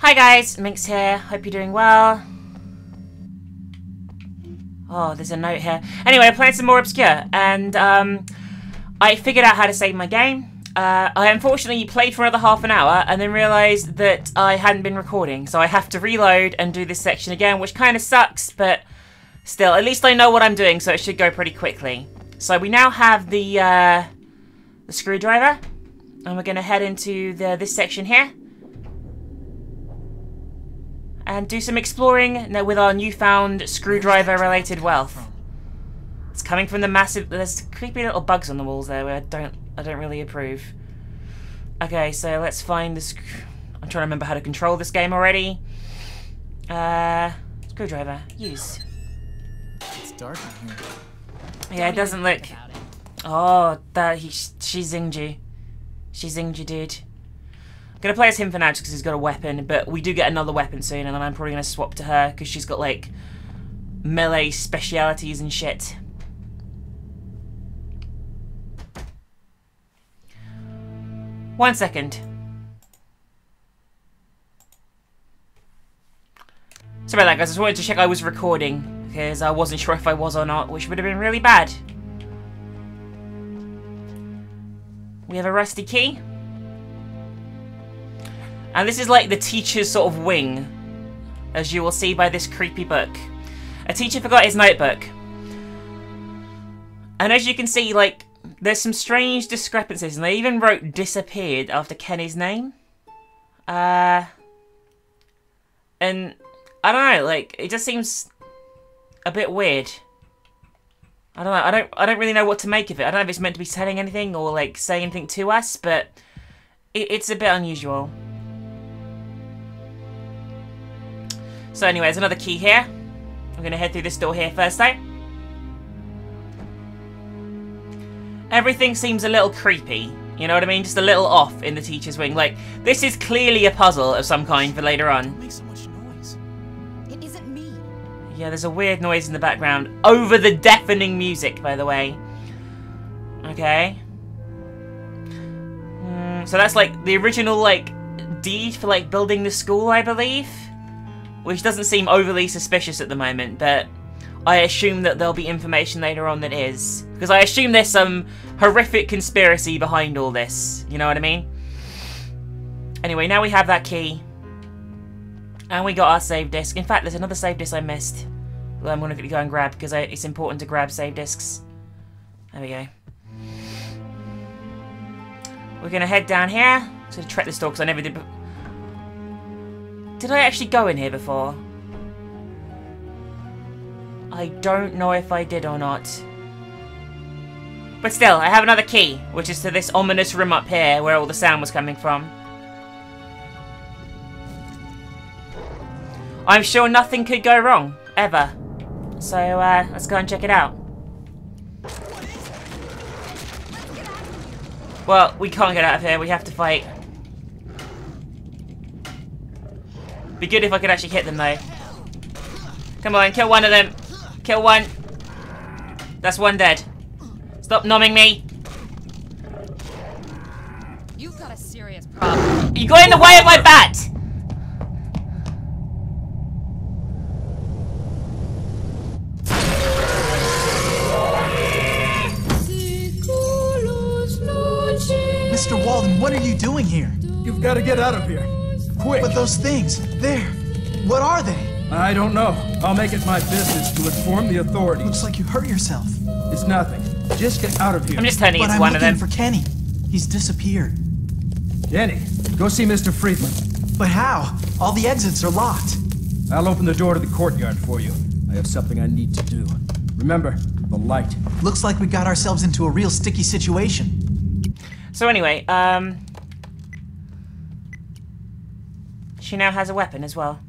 Hi guys, Minx here. Hope you're doing well. Oh, there's a note here. Anyway, I'm playing some more Obscure, and um, I figured out how to save my game. Uh, I unfortunately played for another half an hour and then realised that I hadn't been recording, so I have to reload and do this section again, which kind of sucks, but still, at least I know what I'm doing, so it should go pretty quickly. So we now have the, uh, the screwdriver, and we're going to head into the, this section here and do some exploring now with our newfound screwdriver-related wealth. It's coming from the massive. There's creepy little bugs on the walls there. Where I don't. I don't really approve. Okay, so let's find this. I'm trying to remember how to control this game already. Uh, screwdriver. Use. It's dark in here. Yeah, it doesn't look. Oh, that he. She zinged you. She zinged you, dude. Gonna play as him for now just because he's got a weapon, but we do get another weapon soon, and then I'm probably gonna swap to her because she's got like melee specialities and shit. One second. Sorry about that, guys. I just wanted to check I was recording because I wasn't sure if I was or not, which would have been really bad. We have a rusty key. And this is like the teacher's sort of wing, as you will see by this creepy book. A teacher forgot his notebook. And as you can see, like, there's some strange discrepancies, and they even wrote disappeared after Kenny's name. Uh, and I don't know, like, it just seems a bit weird. I don't know, I don't, I don't really know what to make of it. I don't know if it's meant to be telling anything or, like, saying anything to us, but it, it's a bit unusual. So anyway, there's another key here. I'm going to head through this door here first though. Everything seems a little creepy. You know what I mean? Just a little off in the teacher's wing. Like, this is clearly a puzzle of some kind for later on. Make so much noise. It isn't me. Yeah, there's a weird noise in the background. Over the deafening music, by the way. Okay. Mm, so that's like the original, like, deed for, like, building the school, I believe? Which doesn't seem overly suspicious at the moment, but I assume that there'll be information later on that is. Because I assume there's some horrific conspiracy behind all this, you know what I mean? Anyway, now we have that key. And we got our save disk. In fact, there's another save disk I missed. That I'm going to go and grab, because it's important to grab save disks. There we go. We're going to head down here. to track this door, because I never did... Did I actually go in here before? I don't know if I did or not. But still, I have another key, which is to this ominous room up here where all the sound was coming from. I'm sure nothing could go wrong, ever. So, uh, let's go and check it out. Well, we can't get out of here, we have to fight. Be good if I could actually hit them though. Come on, kill one of them. Kill one. That's one dead. Stop numbing me. You've got a serious problem. You got in the way of my bat! Mr. Walden, what are you doing here? You've got to get out of here. Quick! Those things, there, what are they? I don't know. I'll make it my business to inform the authorities. Looks like you hurt yourself. It's nothing. Just get out of here. I'm just turning But into I'm one of looking them. for Kenny. He's disappeared. Kenny, go see Mr. Friedman. But how? All the exits are locked. I'll open the door to the courtyard for you. I have something I need to do. Remember, the light. Looks like we got ourselves into a real sticky situation. So anyway, um... She now has a weapon as well.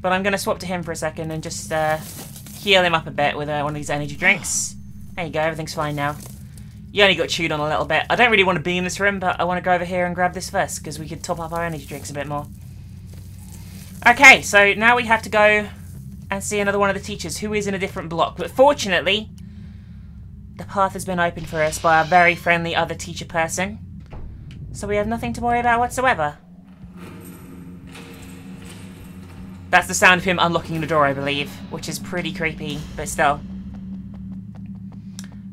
But I'm going to swap to him for a second and just uh, heal him up a bit with uh, one of these energy drinks. There you go, everything's fine now. You only got chewed on a little bit. I don't really want to be in this room, but I want to go over here and grab this first, because we could top up our energy drinks a bit more. Okay, so now we have to go and see another one of the teachers who is in a different block. But fortunately, the path has been opened for us by a very friendly other teacher person. So we have nothing to worry about whatsoever. That's the sound of him unlocking the door, I believe, which is pretty creepy, but still.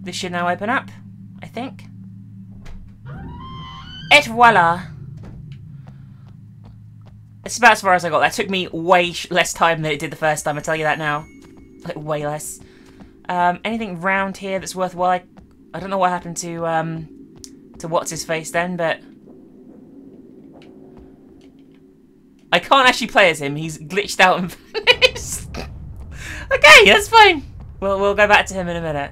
This should now open up, I think. Et voila! It's about as far as I got. That took me way less time than it did the first time, I tell you that now. Like, way less. Um, anything round here that's worthwhile? I, I don't know what happened to, um, to what's-his-face then, but... I can't actually play as him. He's glitched out and finished. okay, that's fine. We'll, we'll go back to him in a minute.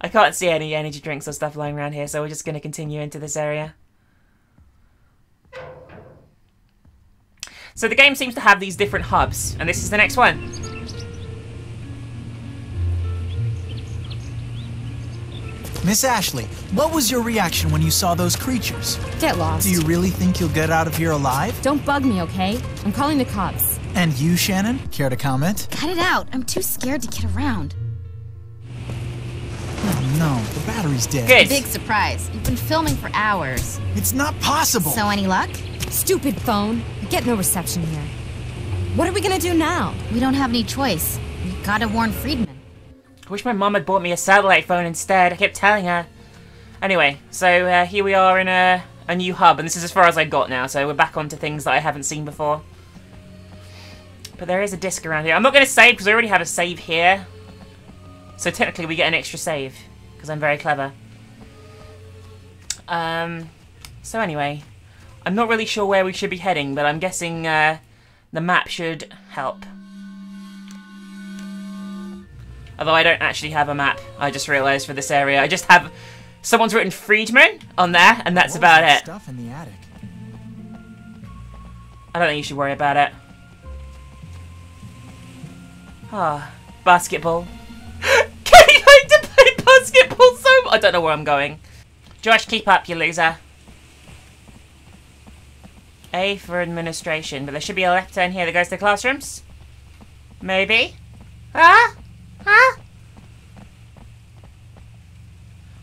I can't see any energy drinks or stuff lying around here, so we're just going to continue into this area. So the game seems to have these different hubs, and this is the next one. Miss Ashley, what was your reaction when you saw those creatures? Get lost. Do you really think you'll get out of here alive? Don't bug me, okay? I'm calling the cops. And you, Shannon? Care to comment? Cut it out. I'm too scared to get around. Oh no, the battery's dead. Good. Big surprise. You've been filming for hours. It's not possible. So any luck? Stupid phone. I get no reception here. What are we gonna do now? We don't have any choice. We gotta warn Friedman. I wish my mum had bought me a satellite phone instead. I kept telling her. Anyway, so uh, here we are in a, a new hub, and this is as far as I got now, so we're back onto things that I haven't seen before. But there is a disc around here. I'm not going to save because I already have a save here. So technically we get an extra save, because I'm very clever. Um, so anyway, I'm not really sure where we should be heading, but I'm guessing uh, the map should help. Although I don't actually have a map, I just realised for this area. I just have... Someone's written Friedman on there, and that's about that it. Stuff in the attic. I don't think you should worry about it. Ah, basketball. Kenny like to play basketball so much. I don't know where I'm going. Josh, keep up, you loser. A for administration, but there should be a left turn here that goes to classrooms. Maybe? Huh? Huh?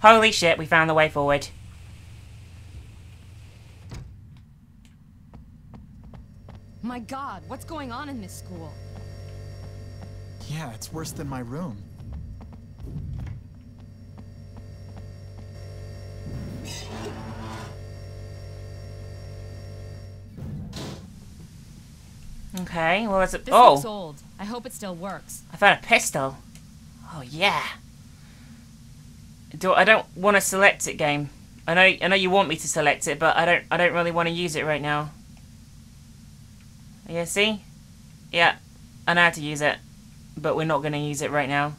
Holy shit, we found the way forward. My god, what's going on in this school? Yeah, it's worse than my room. Okay, well, it's a. This oh! looks old. I hope it still works. I found a pistol. Yeah. Do I don't want to select it, game. I know I know you want me to select it, but I don't I don't really want to use it right now. Yeah, see? Yeah, I know how to use it, but we're not going to use it right now.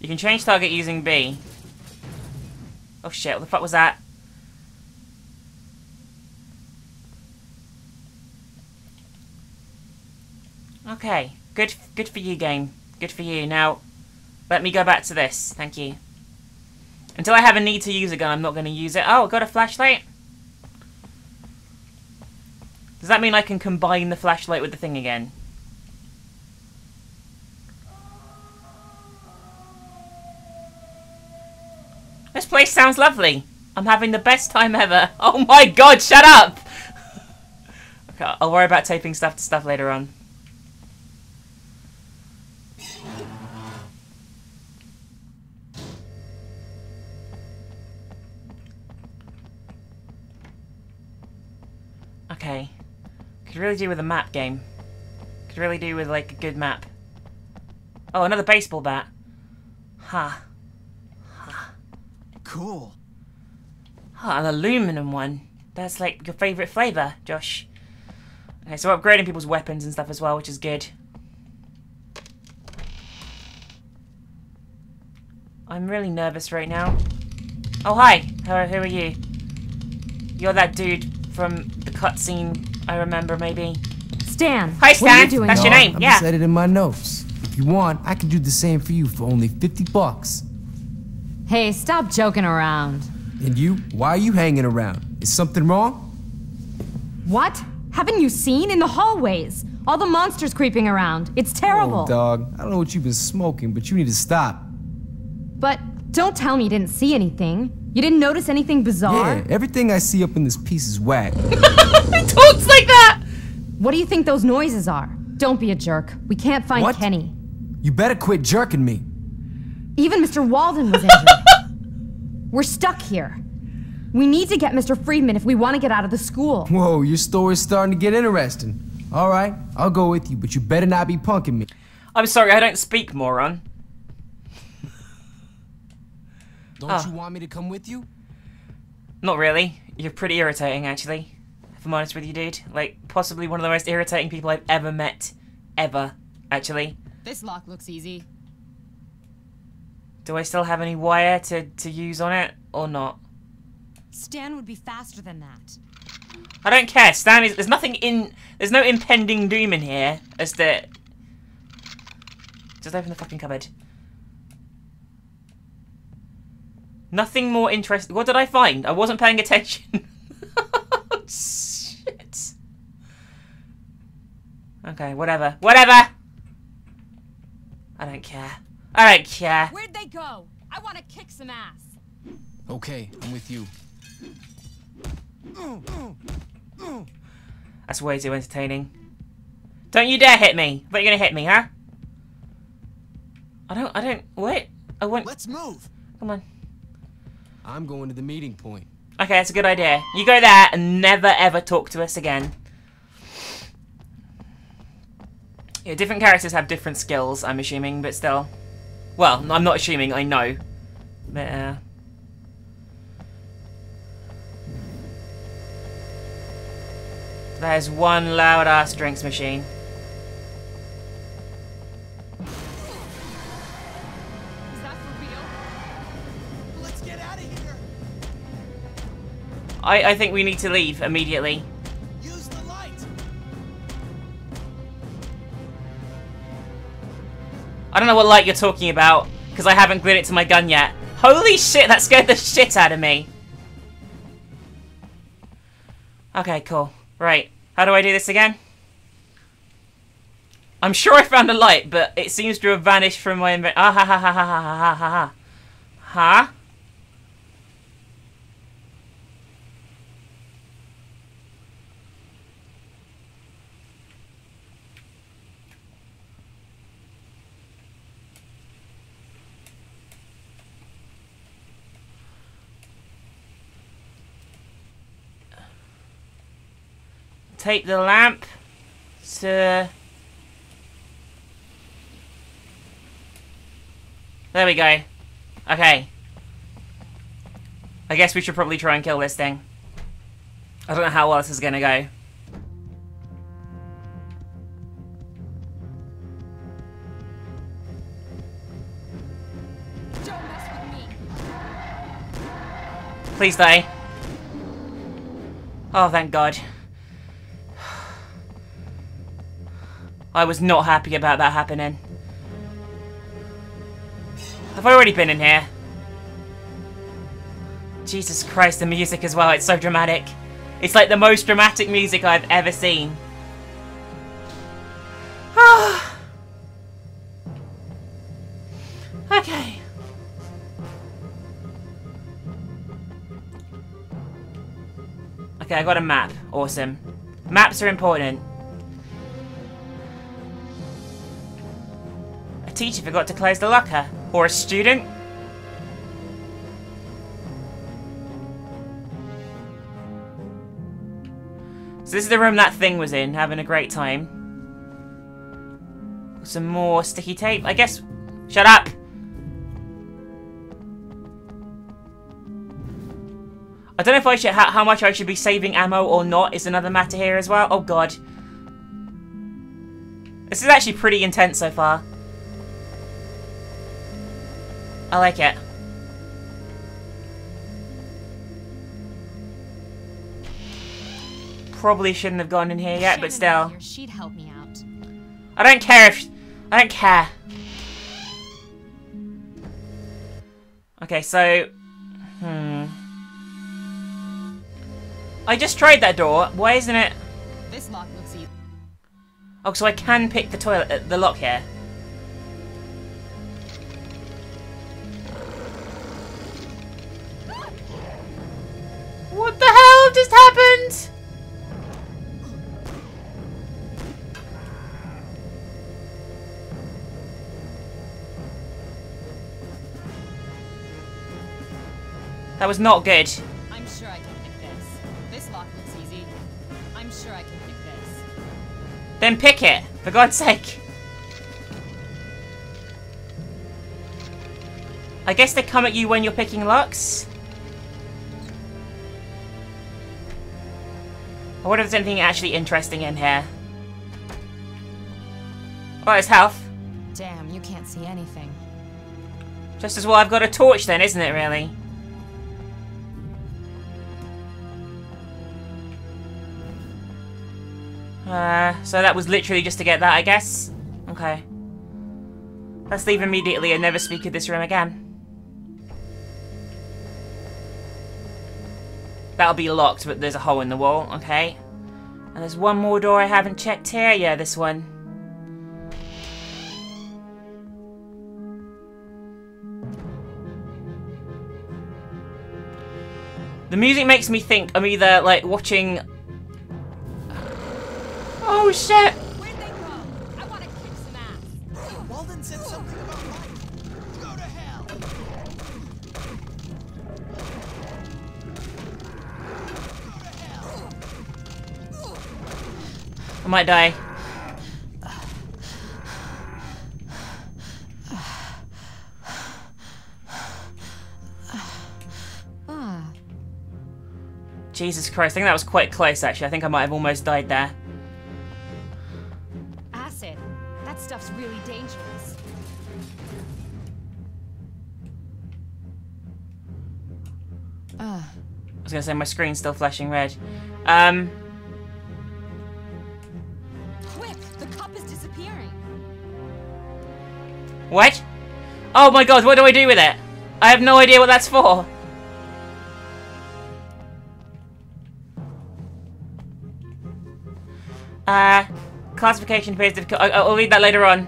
You can change target using B. Oh shit! What the fuck was that? Okay, good, good for you, game. Good for you. Now, let me go back to this. Thank you. Until I have a need to use a gun, I'm not going to use it. Oh, got a flashlight. Does that mean I can combine the flashlight with the thing again? This place sounds lovely. I'm having the best time ever. Oh my god, shut up! okay, I'll worry about taping stuff to stuff later on. Okay. Could really do with a map game. Could really do with, like, a good map. Oh, another baseball bat. Ha. Ha. Cool. Oh, an aluminum one. That's, like, your favourite flavour, Josh. Okay, so we're upgrading people's weapons and stuff as well, which is good. I'm really nervous right now. Oh, hi. How, who are you? You're that dude from cutscene I remember, maybe. Stan! Hi, Stan. What are you doing That's here? your name. I yeah. just added in my notes. If you want, I can do the same for you for only 50 bucks. Hey, stop joking around. And you, why are you hanging around? Is something wrong? What? Haven't you seen? In the hallways. All the monsters creeping around. It's terrible. Oh, dog, I don't know what you've been smoking, but you need to stop. But don't tell me you didn't see anything. You didn't notice anything bizarre? Yeah, everything I see up in this piece is whack. talks like that? What do you think those noises are? Don't be a jerk. We can't find What? Kenny. You better quit jerking me. Even Mr. Walden was injured. We're stuck here. We need to get Mr. Friedman if we want to get out of the school. Whoa, your story's starting to get interesting. All right, I'll go with you, but you better not be punking me. I'm sorry, I don't speak, moron. Don't Ah. you want me to come with you? Not really. You're pretty irritating, actually. If I'm honest with you, dude. Like, possibly one of the most irritating people I've ever met. Ever, actually. This lock looks easy. Do I still have any wire to, to use on it, or not? Stan would be faster than that. I don't care. Stan is. There's nothing in. There's no impending doom in here. As the. Just open the fucking cupboard. Nothing more interesting. What did I find? I wasn't paying attention. Shit. Okay, whatever. Whatever! I don't care. I don't care. Where'd they go? I want to kick some ass. Okay, I'm with you. That's way too entertaining. Don't you dare hit me! I thought you were gonna hit me, huh? I don't. I don't. What? I want. Let's move. Come on. I'm going to the meeting point. Okay, that's a good idea. You go there and never ever talk to us again. Yeah, different characters have different skills, I'm assuming, but still. Well, I'm not assuming, I know. But, uh... There's one loud ass drinks machine. I, I think we need to leave immediately. Use the light. I don't know what light you're talking about, because I haven't glued it to my gun yet. Holy shit, that scared the shit out of me. Okay, cool. Right, how do I do this again? I'm sure I found a light, but it seems to have vanished from my inventory. Ah ha ha ha ha ha ha ha ha. Huh? Take the lamp to... There we go. Okay. I guess we should probably try and kill this thing. I don't know how well this is gonna go. Don't mess with me. Please die. Oh, thank God. I was not happy about that happening. I've already been in here? Jesus Christ, the music as well, it's so dramatic. It's like the most dramatic music I've ever seen. okay. Okay, I got a map. Awesome. Maps are important. Teacher forgot to close the locker. Or a student. So this is the room that thing was in, having a great time. Some more sticky tape. I guess... Shut up! I don't know if I should how, how much I should be saving ammo or not is another matter here as well. Oh god. This is actually pretty intense so far. I like it. Probably shouldn't have gone in here yet, but still. She'd help me out. I don't care if... I don't care. Okay, so... Hmm... I just tried that door. Why isn't it... This lock looks easy. Oh, so I can pick the toilet, uh, the lock here. That was not good. I'm sure I can pick this. This lock looks easy. I'm sure I can pick this. Then pick it, for God's sake. I guess they come at you when you're picking locks. I wonder if there's anything actually interesting in here. Oh, it's health. Damn, you can't see anything. Just as well I've got a torch then, isn't it, really? Uh, so that was literally just to get that, I guess? Okay. Let's leave immediately and never speak of this room again. That'll be locked, but there's a hole in the wall, okay. And there's one more door I haven't checked here. Yeah, this one. The music makes me think I'm either like watching. To shit! I might die. Ah, Jesus Christ, I think that was quite close actually. I think I might have almost died there. I was gonna say my screen's still flashing red. Um, quick! The cup is disappearing. what? Oh my god, what do I do with it? I have no idea what that's for. Uh, classification appears difficult. I- I'll read that later on.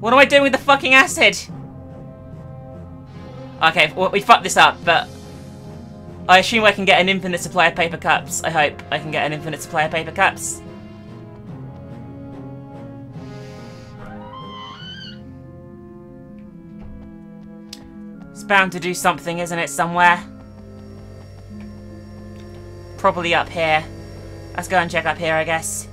What am I doing with the fucking acid? Okay, well, we fucked this up, but I assume I can get an infinite supply of paper cups. I hope I can get an infinite supply of paper cups. It's bound to do something, isn't it, somewhere? Probably up here. Let's go and check up here, I guess.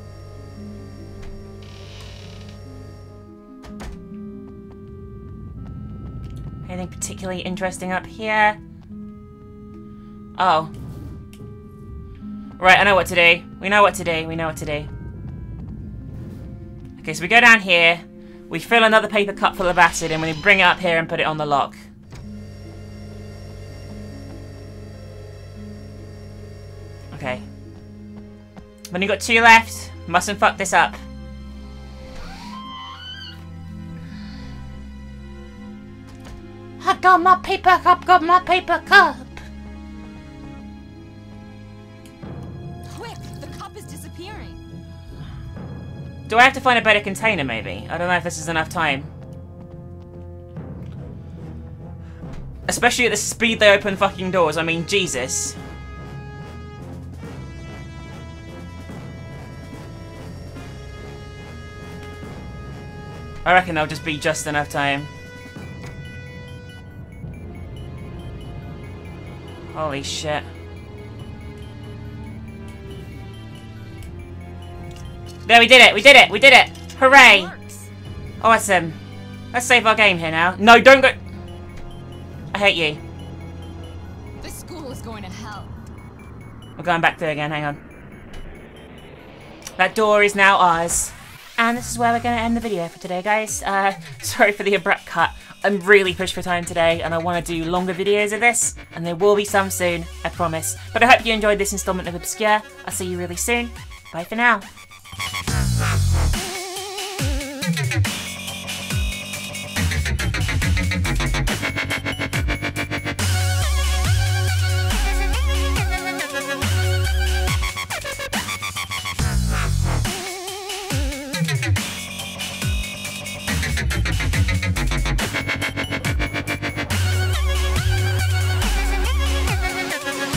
Anything particularly interesting up here? Oh. Right, I know what to do. We know what to do. We know what to do. Okay, so we go down here. We fill another paper cup full of acid and we bring it up here and put it on the lock. Okay. I've only got two left. Mustn't fuck this up. Got my paper cup, got my paper cup. Quick! The cup is disappearing. Do I have to find a better container, maybe? I don't know if this is enough time. Especially at the speed they open fucking doors. I mean, Jesus. I reckon there'll just be just enough time. Holy shit. There, we did it! We did it! We did it! Hooray! Works. Awesome. Let's save our game here now. No, don't go... I hate you. This school is going to hell. We're going back through again, hang on. That door is now ours. And this is where we're going to end the video for today, guys. Uh, sorry for the abrupt cut. I'm really pushed for time today, and I want to do longer videos of this, and there will be some soon, I promise. But I hope you enjoyed this installment of Obscure. I'll see you really soon. Bye for now.